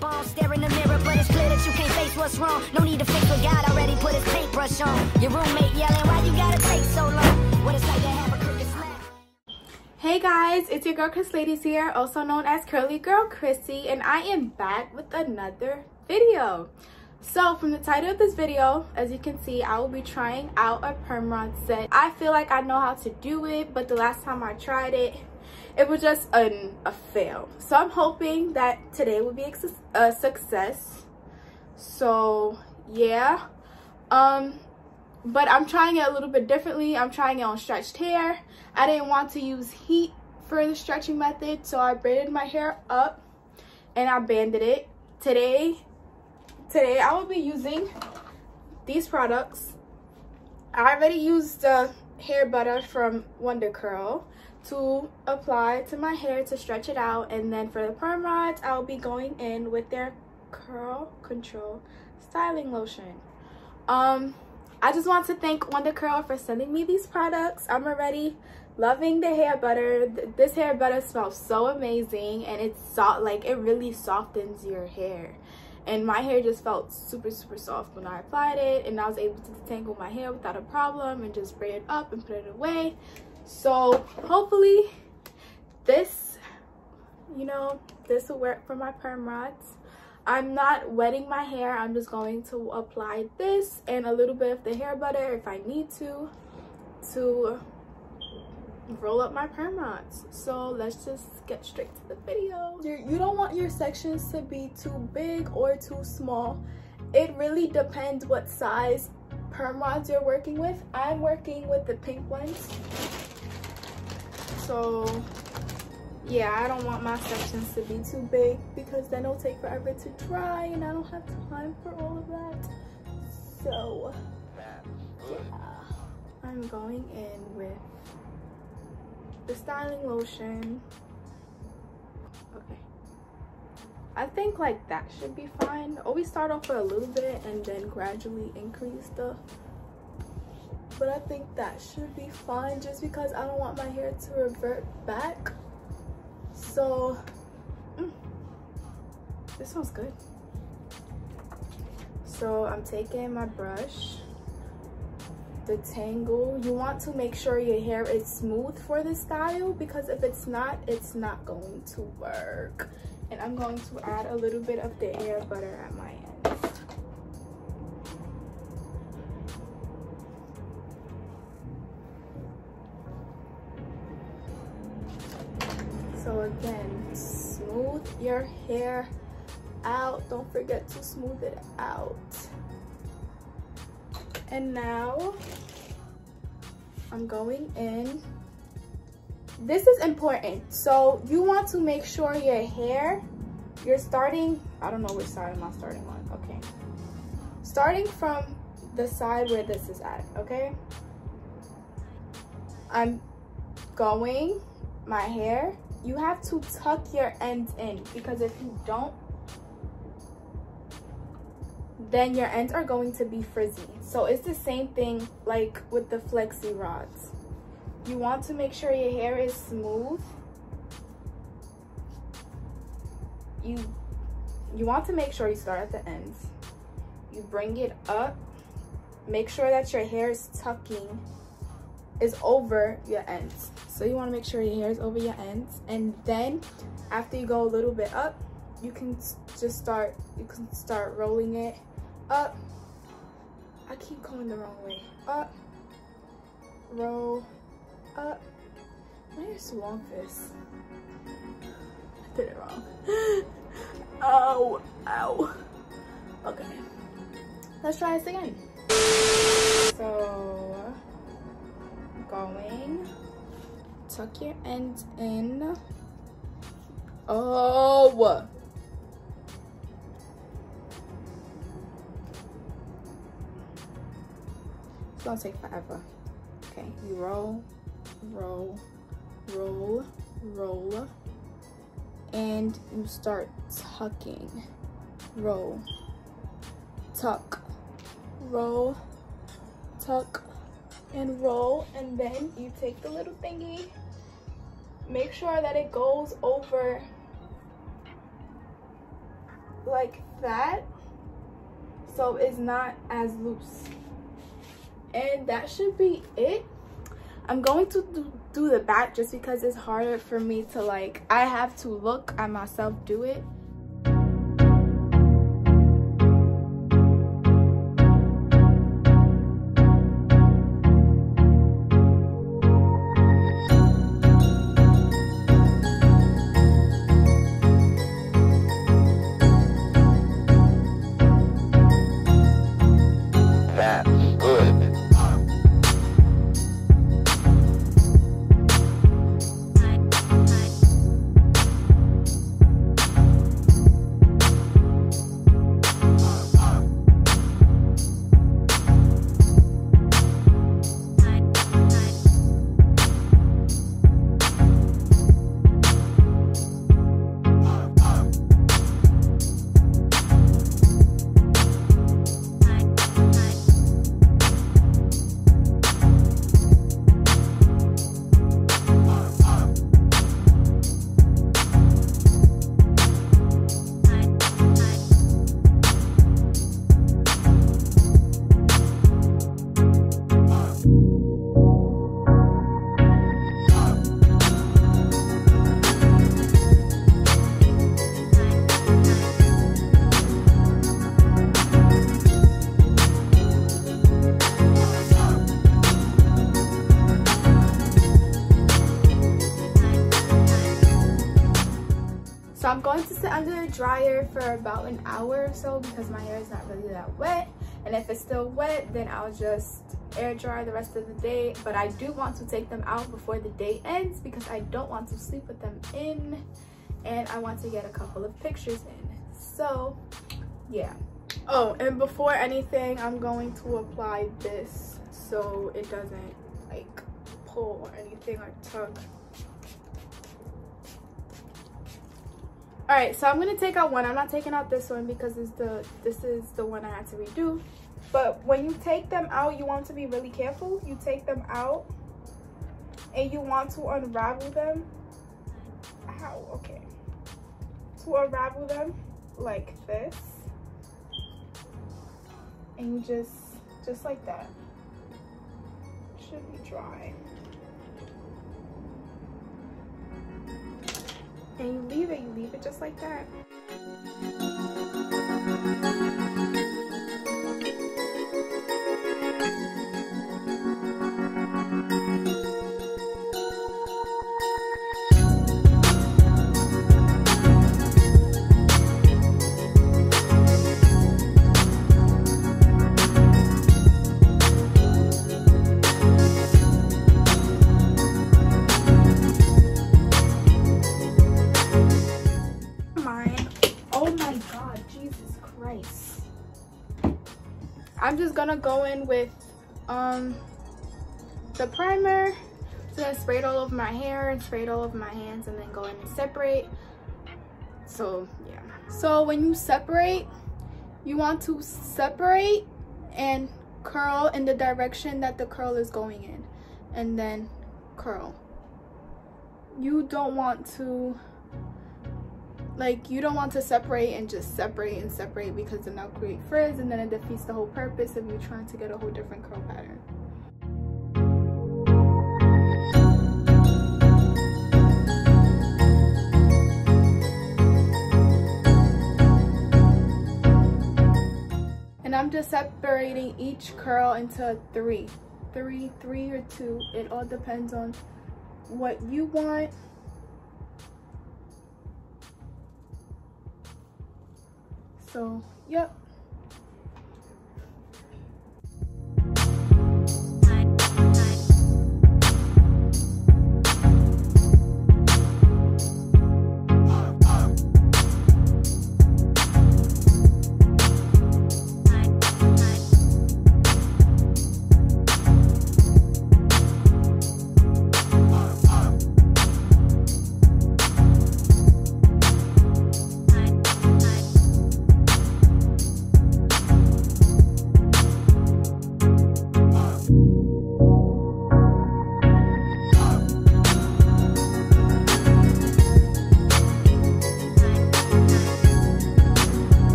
bomb, in the mirror, but it's clear that you can't face what's wrong. No need to fix what God already put his paintbrush on. Your roommate yelling, why you gotta take so long? What it's like to have a. Hey guys, it's your girl Crisleidis here, also known as Curly Girl Chrissy, and I am back with another video. So from the title of this video, as you can see, I will be trying out a perm set. I feel like I know how to do it, but the last time I tried it, it was just an, a fail. So I'm hoping that today will be a, success. So yeah, um, but I'm trying it a little bit differently. I'm trying it on stretched hair. I didn't want to use heat for the stretching method, so I braided my hair up and I banded it. Today, today I will be using these products. I already used the hair butter from Wonder Curl to apply to my hair to stretch it out and then for the perm rods I'll be going in with their curl control styling lotion. Um I just want to thank Wonder Curl for sending me these products. I'm already loving the hair butter. This hair butter smells so amazing and it's soft like it really softens your hair. And my hair just felt super super soft when I applied it and I was able to detangle my hair without a problem and just braid it up and put it away so hopefully this you know this will work for my perm rods. I'm not wetting my hair. I'm just going to apply this and a little bit of the hair butter if i need to to roll up my perm rods. So let's just get straight to the video. You don't want your sections to be too big or too small. It really depends what size perm rods you're working with. I'm working with the pink ones so yeah i don't want my sections to be too big because then it'll take forever to dry and i don't have time for all of that. So yeah i'm going in with the styling lotion. Okay. I think like that should be fine. Always start off with a little bit and then gradually increase the but I think that should be fine just because I don't want my hair to revert back. So, mm, this smells good. So I'm taking my brush, the tangle. You want to make sure your hair is smooth for this style because if it's not, it's not going to work. And I'm going to add a little bit of the hair butter at my again. Smooth your hair out. Don't forget to smooth it out. And now i'm going in. This is important. So you want to make sure your hair you're starting i don't know which side am i starting on. Okay. Starting from the side where this is at okay? I'm going my hair you have to tuck your ends in because if you don't then your ends are going to be frizzy. So it's the same thing like with the flexi rods. You want to make sure your hair is smooth. You you want to make sure you start at the ends. You bring it up. Make sure that your hair is tucking is over your ends. So you want to make sure your hair is over your ends. And then after you go a little bit up, you can just start, you can start rolling it up. I keep going the wrong way. Up, roll, up. My hair's too long for this. I did it wrong. oh, ow. Okay. Let's try this again. So going. Tuck your ends in. Oh! It's gonna take forever. Okay, you roll, roll, roll, roll, and you start tucking. Roll, tuck, roll, tuck, and roll and then you take the little thingy. Make sure that it goes over like that so it's not as loose. And that should be it. I'm going to do, the back just because it's harder for me to like i have to look at myself do it So I'm going to sit under the dryer for about an hour or so because my hair is not really that wet. And if it's still wet, then I'll just air dry the rest of the day. But I do want to take them out before the day ends because I don't want to sleep with them in. And I want to get a couple of pictures in. So, yeah. Oh, and before anything, I'm going to apply this so it doesn't like pull or anything or tug. All right so i'm gonna take out one. I'm not taking out this one because it's the this is the one i had to redo. But when you take them out you want to be really careful. You take them out and you want to unravel them. How? Okay. To unravel them like this. And you just just like that. Should be dry and you leave it, you leave it just like that. I'm just gonna go in with um the primer. So I spray it all over my hair and spray it all over my hands and then go in and separate. So yeah. So when you separate, you want to separate and curl in the direction that the curl is going in and then curl. You don't want to like you don't want to separate and just separate and separate because then that'll create frizz and then it defeats the whole purpose of you trying to get a whole different curl pattern. And I'm just separating each curl into three, three, three or two. It all depends on what you want. So, yep.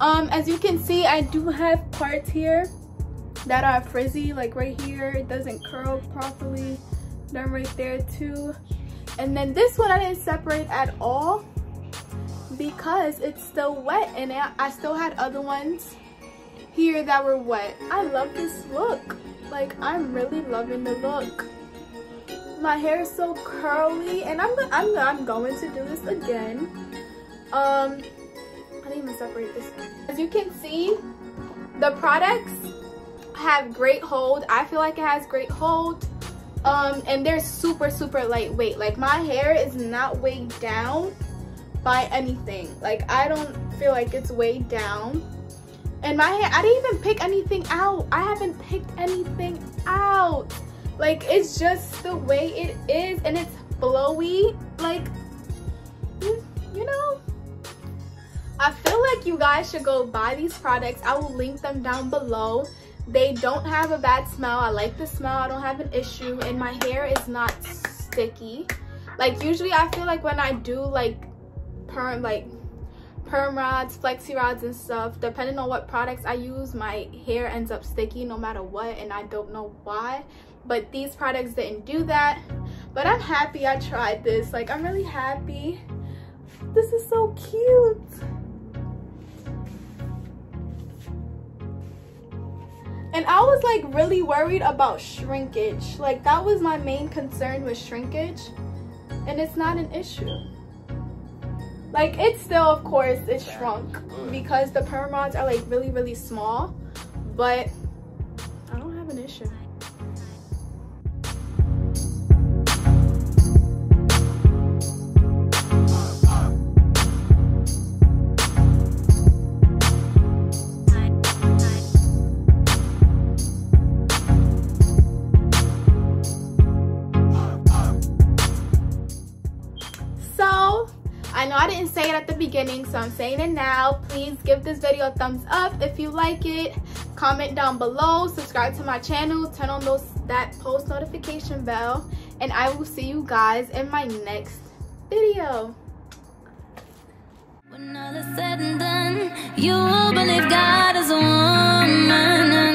Um, as you can see, I do have parts here that are frizzy, like right here. It doesn't curl properly. Then right there too. And then this one I didn't separate at all because it's still wet and I still had other ones here that were wet. I love this look. Like, I'm really loving the look. My hair is so curly and I'm, I'm, I'm going to do this again. Um, even separate this. As you can see, the products have great hold. I feel like it has great hold. Um, and they're super, super lightweight. Like my hair is not weighed down by anything. Like I don't feel like it's weighed down. And my hair, I didn't even pick anything out. I haven't picked anything out. Like it's just the way it is and it's flowy. Like, you know, I feel like you guys should go buy these products. I will link them down below. They don't have a bad smell. I like the smell. I don't have an issue. And my hair is not sticky. Like usually I feel like when I do like perm like perm rods, flexi rods and stuff, depending on what products I use, my hair ends up sticky no matter what and I don't know why. But these products didn't do that. But I'm happy I tried this. Like I'm really happy. This is so cute. And I was like really worried about shrinkage. Like that was my main concern with shrinkage. And it's not an issue. Like it's still, of course, it's shrunk because the perm rods are like really, really small. But I don't have an issue. I know I didn't say it at the beginning, so I'm saying it now. Please give this video a thumbs up if you like it. Comment down below, subscribe to my channel, turn on those that post notification bell, and I will see you guys in my next video. When all is said and done, you believe God is one.